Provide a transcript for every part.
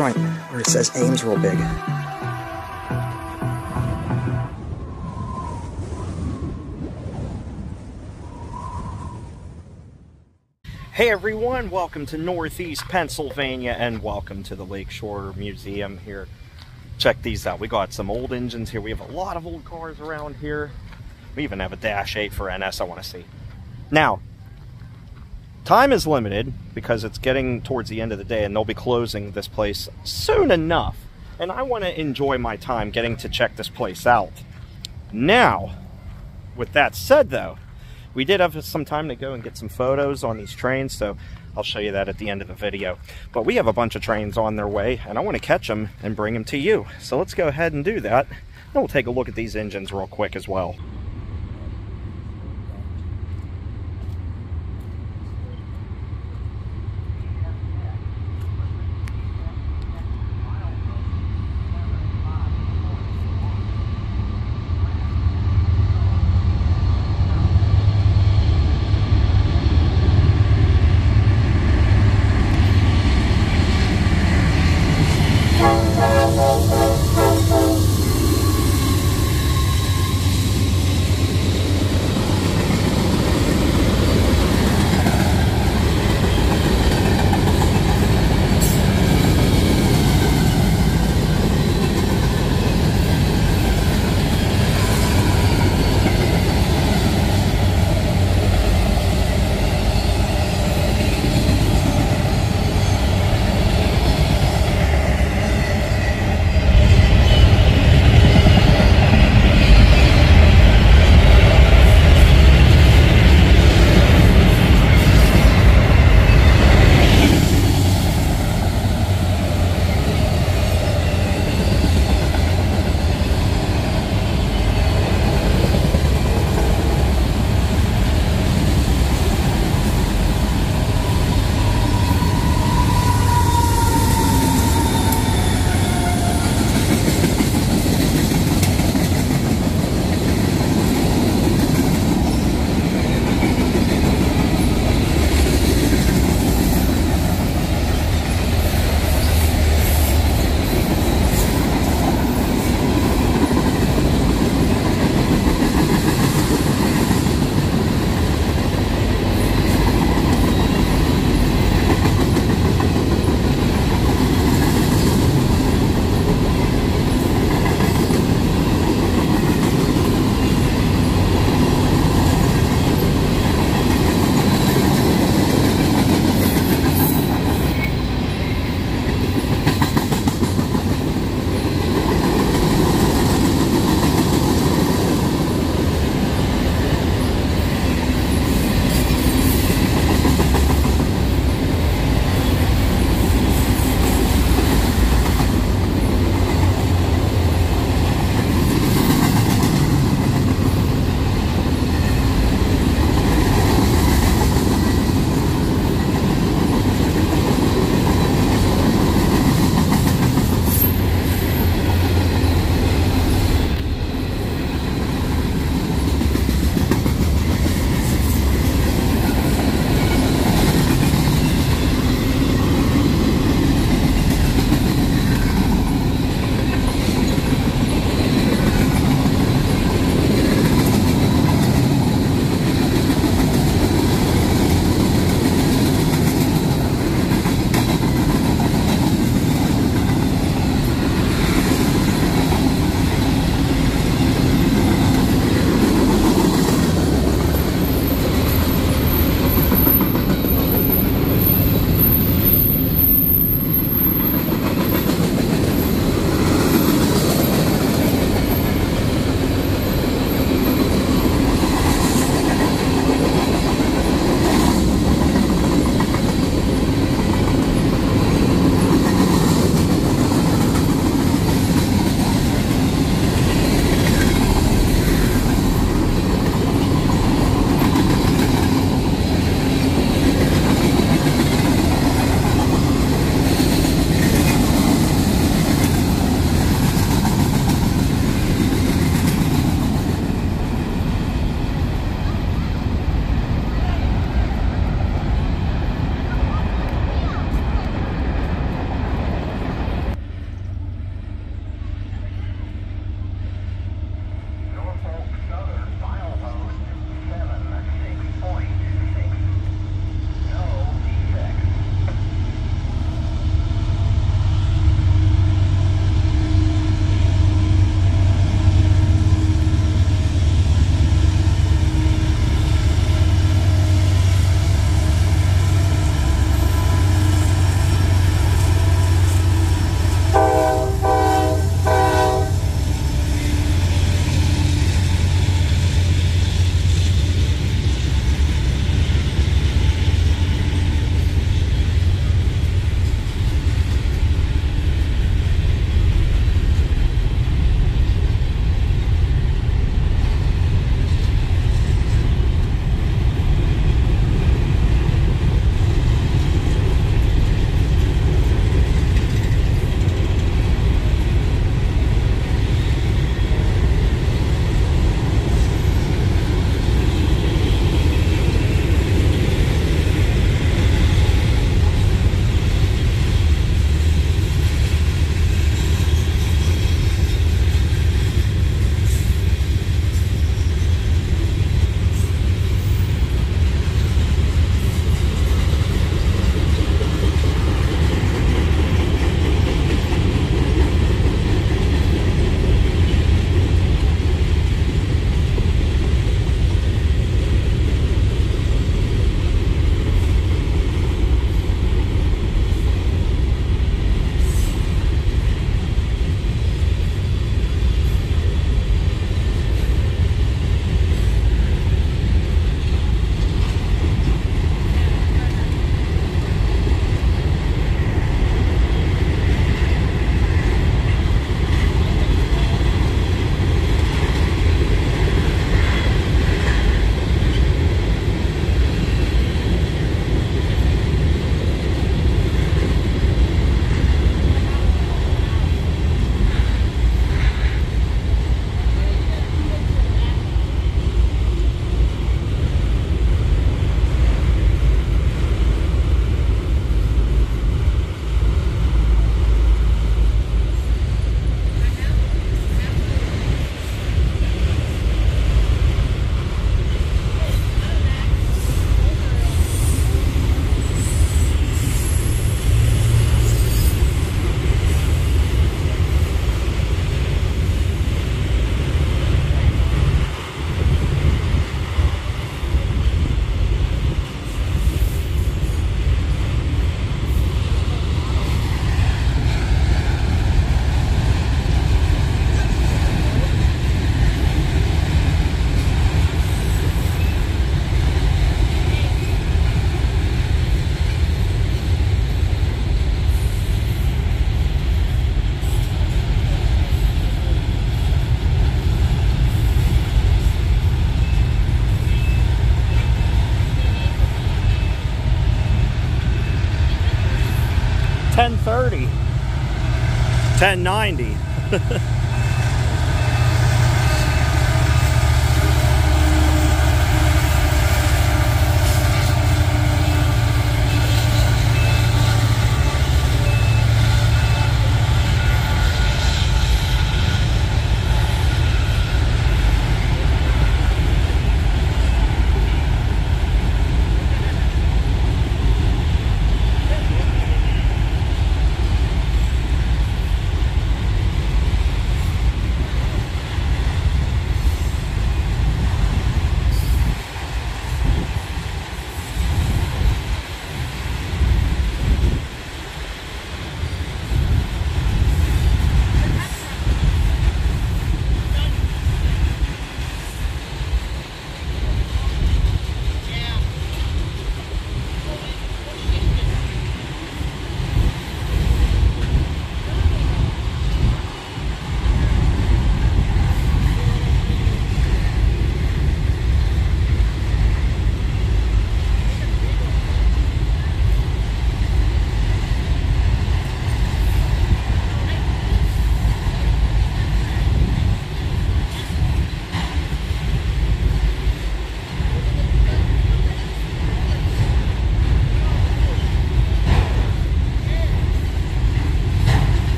front where it says Ames real big. Hey everyone, welcome to Northeast Pennsylvania and welcome to the Lakeshore Museum here. Check these out. We got some old engines here. We have a lot of old cars around here. We even have a Dash 8 for NS I want to see. Now, time is limited because it's getting towards the end of the day and they'll be closing this place soon enough. And I want to enjoy my time getting to check this place out. Now, with that said though, we did have some time to go and get some photos on these trains, so I'll show you that at the end of the video. But we have a bunch of trains on their way, and I want to catch them and bring them to you. So let's go ahead and do that. And we'll take a look at these engines real quick as well. 1030, 1090.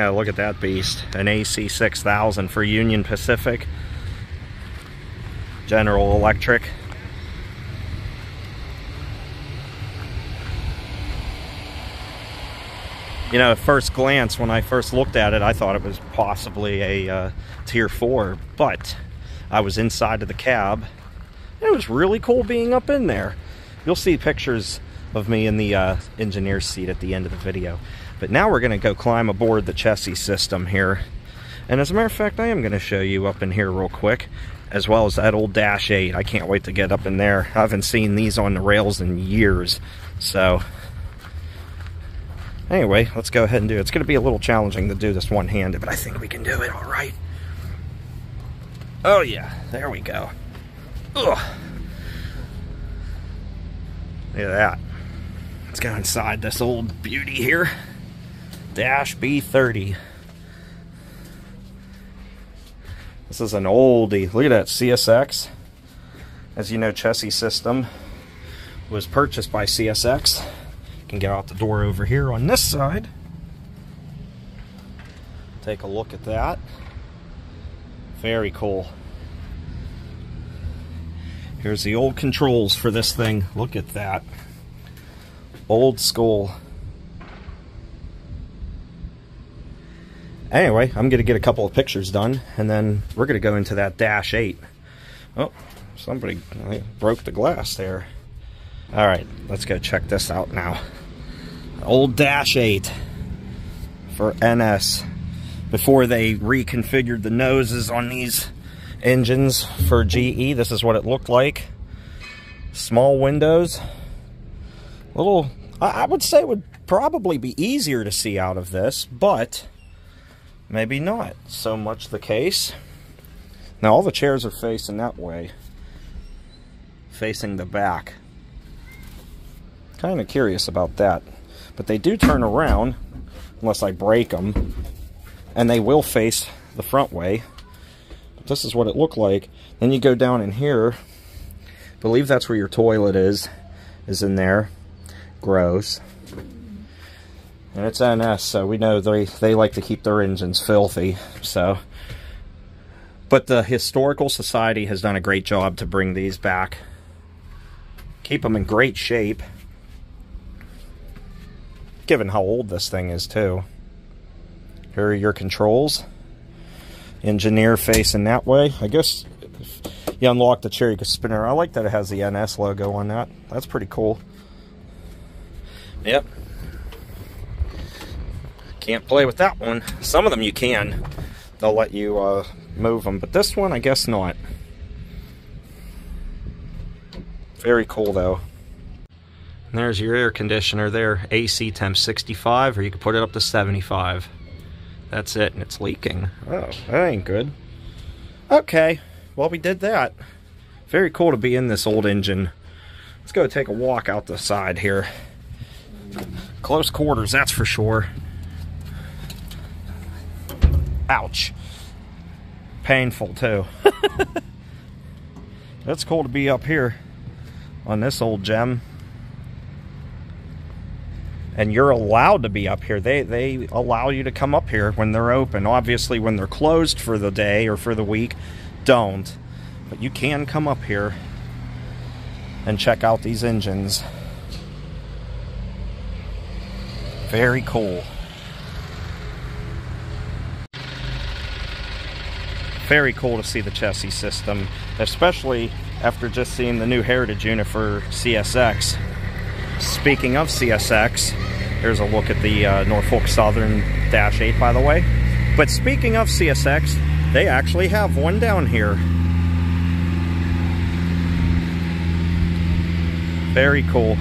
Yeah, look at that beast. An AC6000 for Union Pacific. General Electric. You know, at first glance, when I first looked at it, I thought it was possibly a uh, Tier 4, but I was inside of the cab. It was really cool being up in there. You'll see pictures of me in the uh, engineer's seat at the end of the video. But now we're going to go climb aboard the Chessie System here. And as a matter of fact, I am going to show you up in here real quick, as well as that old Dash 8. I can't wait to get up in there. I haven't seen these on the rails in years. So, anyway, let's go ahead and do it. It's going to be a little challenging to do this one-handed, but I think we can do it all right. Oh, yeah. There we go. Ugh. Look at that. Let's go inside this old beauty here. Dash B30. This is an oldie. Look at that CSX. As you know, Chessie System was purchased by CSX. Can get out the door over here on this side. Take a look at that. Very cool. Here's the old controls for this thing. Look at that. Old school. Anyway, I'm to get a couple of pictures done, and then we're to go into that Dash 8. Oh, somebody broke the glass there. All right, let's go check this out now. Old Dash 8 for NS. Before they reconfigured the noses on these engines for GE, this is what it looked like. Small windows. Little, I would say would probably be easier to see out of this, but maybe not so much the case. Now all the chairs are facing that way, facing the back. Kind of curious about that. But they do turn around, unless I break them, and they will face the front way. But this is what it looked like. Then you go down in here, believe that's where your toilet is, is in there. Gross. And it's NS, so we know they, they like to keep their engines filthy. So, But the Historical Society has done a great job to bring these back. Keep them in great shape. Given how old this thing is, too. Here are your controls. Engineer facing that way. I guess you unlock the chair, you can spin it. I like that it has the NS logo on that. That's pretty cool. Yep, can't play with that one. Some of them you can. They'll let you uh, move them, but this one I guess not. Very cool though. And there's your air conditioner there. AC temp 65 or you can put it up to 75. That's it and it's leaking. Oh, that ain't good. Okay, well we did that. Very cool to be in this old engine. Let's go take a walk out the side here. Close quarters, that's for sure. Ouch. Painful too. that's cool to be up here on this old gem. And you're allowed to be up here. They they allow you to come up here when they're open. Obviously when they're closed for the day or for the week, don't. But you can come up here and check out these engines. Very cool. Very cool to see the Chessie System, especially after just seeing the new Heritage unit for CSX. Speaking of CSX, here's a look at the uh, Norfolk Southern Dash 8, by the way. But speaking of CSX, they actually have one down here. Very cool.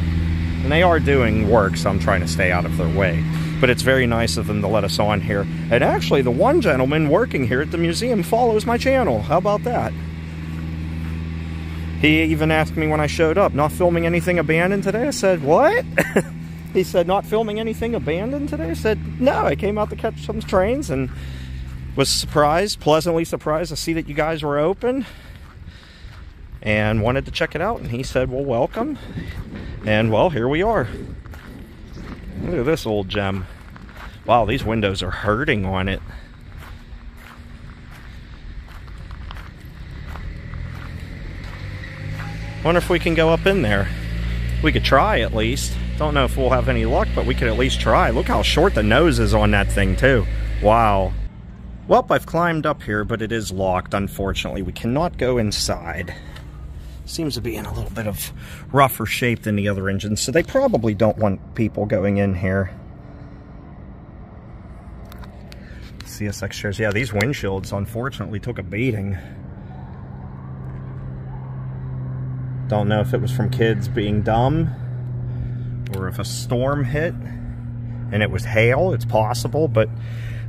And they are doing work, so I'm trying to stay out of their way. But it's very nice of them to let us on here. And actually, the one gentleman working here at the museum follows my channel. How about that? He even asked me when I showed up, not filming anything abandoned today? I said, what? he said, not filming anything abandoned today? I said, no, I came out to catch some trains and was surprised, pleasantly surprised to see that you guys were open and wanted to check it out. And he said, well, welcome. And well, here we are. Look at this old gem. Wow, these windows are hurting on it. Wonder if we can go up in there. We could try at least. Don't know if we'll have any luck, but we could at least try. Look how short the nose is on that thing too. Wow. Well, I've climbed up here, but it is locked, unfortunately. We cannot go inside. Seems to be in a little bit of rougher shape than the other engines, so they probably don't want people going in here. CSX chairs. Yeah, these windshields unfortunately took a beating. Don't know if it was from kids being dumb or if a storm hit and it was hail. It's possible, but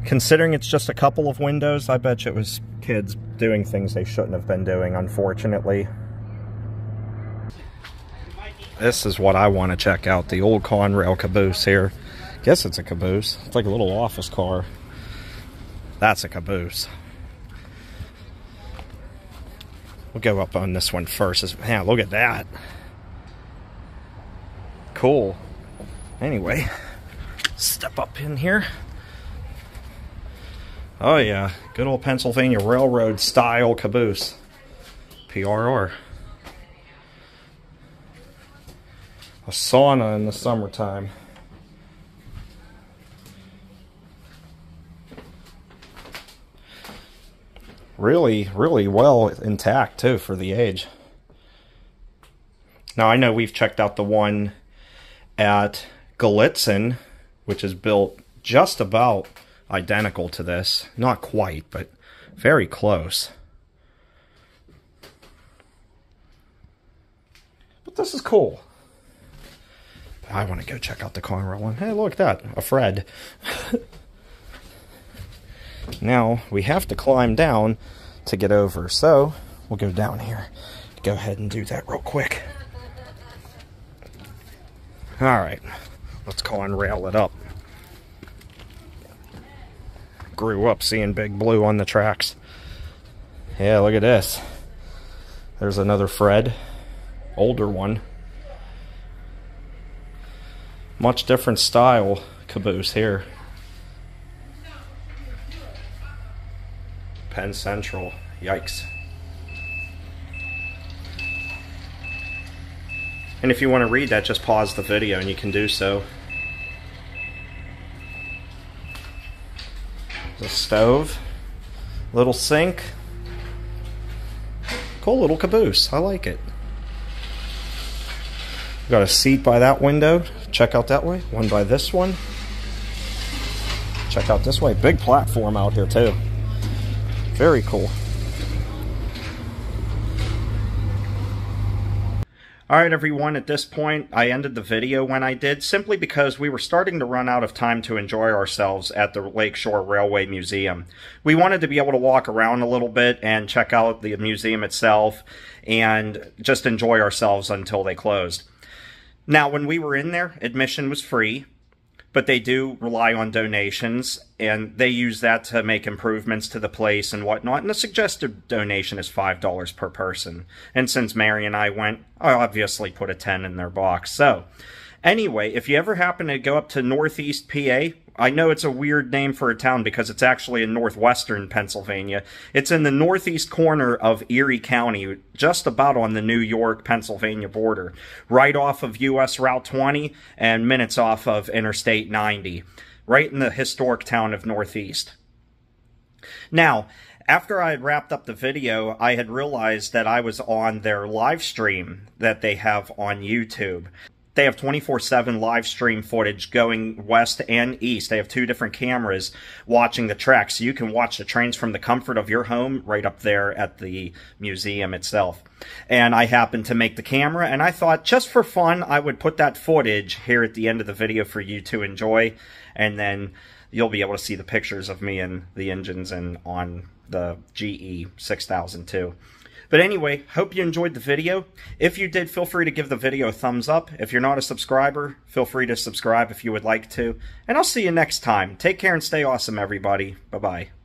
considering it's just a couple of windows, I bet you it was kids doing things they shouldn't have been doing, unfortunately. This is what I want to check out, the old Conrail caboose here. Guess it's a caboose. It's like a little office car. That's a caboose. We'll go up on this one first. Yeah, look at that. Cool. Anyway, step up in here. Oh yeah, good old Pennsylvania Railroad style caboose. PRR. A sauna in the summertime. really, really well intact too for the age. Now I know we've checked out the one at Gallitzin, which is built just about identical to this. Not quite, but very close. But this is cool. I want to go check out the Conrail one. Hey, look at that. A Fred. Now we have to climb down to get over. So we'll go down here. Go ahead and do that real quick. All right, let's go and rail it up. Grew up seeing Big Blue on the tracks. Yeah, look at this. There's another Fred, older one. Much different style caboose here. Penn Central. Yikes. And if you want to read that, just pause the video and you can do so. The stove, little sink, cool little caboose. I like it. Got a seat by that window. Check out that way. One by this one. Check out this way. Big platform out here too. Very cool. All right, everyone, at this point, I ended the video when I did simply because we were starting to run out of time to enjoy ourselves at the Lakeshore Railway Museum. We wanted to be able to walk around a little bit and check out the museum itself and just enjoy ourselves until they closed. Now, when we were in there, admission was free but they do rely on donations and they use that to make improvements to the place and whatnot. And the suggested donation is $5 per person. And since Mary and I went, I obviously put a 10 in their box. So, anyway, if you ever happen to go up to Northeast PA, I know it's a weird name for a town because it's actually in northwestern Pennsylvania. It's in the northeast corner of Erie County, just about on the New York Pennsylvania border, right off of US Route 20 and minutes off of Interstate 90, right in the historic town of Northeast. Now, after I had wrapped up the video, I had realized that I was on their live stream that they have on YouTube. They have 24-7 live stream footage going west and east. They have two different cameras watching the tracks. So you can watch the trains from the comfort of your home right up there at the museum itself. And I happened to make the camera and I thought just for fun, I would put that footage here at the end of the video for you to enjoy. And then you'll be able to see the pictures of me and the engines and on the GE 6002. But anyway, hope you enjoyed the video. If you did, feel free to give the video a thumbs up. If you're not a subscriber, feel free to subscribe if you would like to. And I'll see you next time. Take care and stay awesome, everybody. Bye-bye.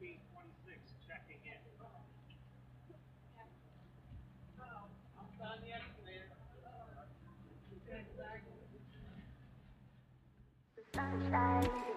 1426 checking in. Uh, I'm on the excavator. Sunshine